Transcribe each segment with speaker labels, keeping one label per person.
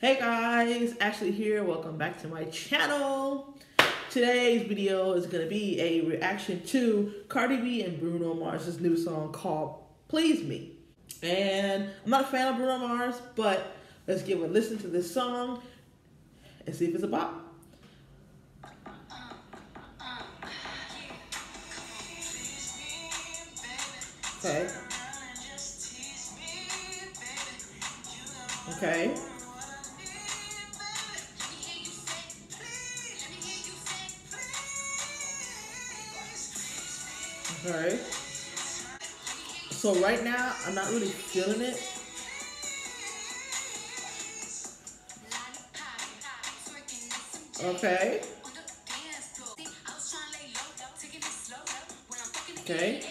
Speaker 1: Hey guys, Ashley here. Welcome back to my channel. Today's video is going to be a reaction to Cardi B and Bruno Mars's new song called Please Me. And I'm not a fan of Bruno Mars, but let's give a listen to this song and see if it's a bop. Okay. Okay. Okay. So right now, I'm not really feeling it. Okay. Okay.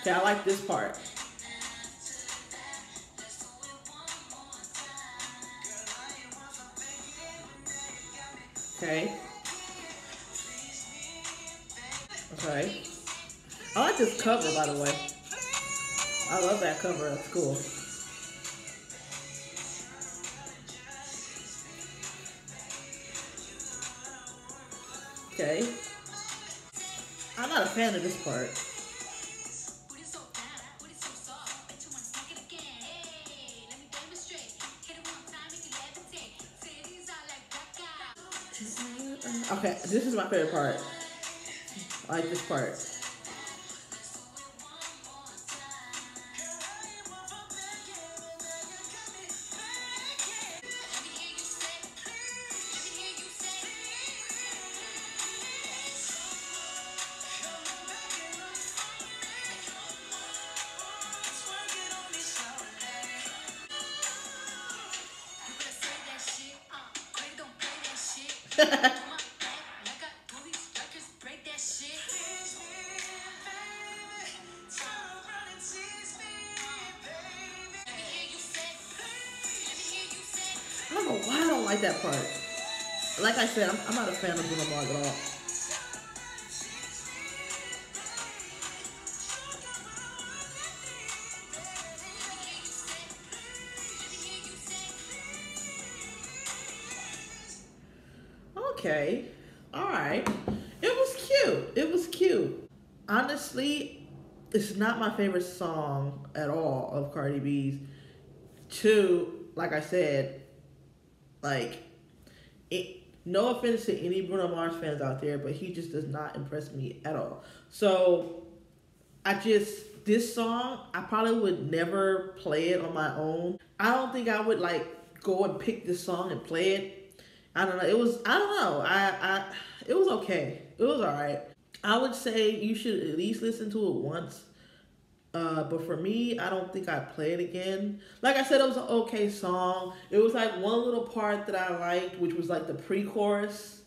Speaker 1: Okay, I like this part. Okay. Okay. I like this cover, by the way. I love that cover. That's cool. Okay. I'm not a fan of this part. Okay, this is my favorite part. I like this part. I don't like that part. Like I said, I'm, I'm not a fan of Mars at all. Okay. All right. It was cute. It was cute. Honestly, it's not my favorite song at all of Cardi B's. Two, like I said, like, it, no offense to any Bruno Mars fans out there, but he just does not impress me at all. So, I just, this song, I probably would never play it on my own. I don't think I would, like, go and pick this song and play it. I don't know. It was, I don't know. I, I, it was okay. It was all right. I would say you should at least listen to it once uh, but for me, I don't think I'd play it again. Like I said, it was an okay song. It was like one little part that I liked, which was like the pre-chorus.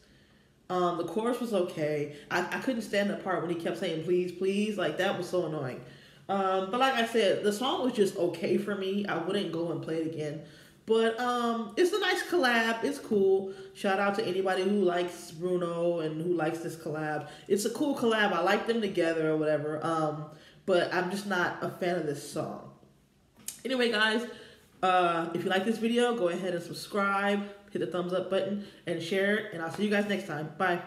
Speaker 1: Um, the chorus was okay. I, I couldn't stand the part when he kept saying please, please. Like that was so annoying. Um, but like I said, the song was just okay for me. I wouldn't go and play it again. But um, it's a nice collab. It's cool. Shout out to anybody who likes Bruno and who likes this collab. It's a cool collab. I like them together or whatever. Um, but I'm just not a fan of this song. Anyway, guys, uh, if you like this video, go ahead and subscribe, hit the thumbs up button, and share it. And I'll see you guys next time. Bye.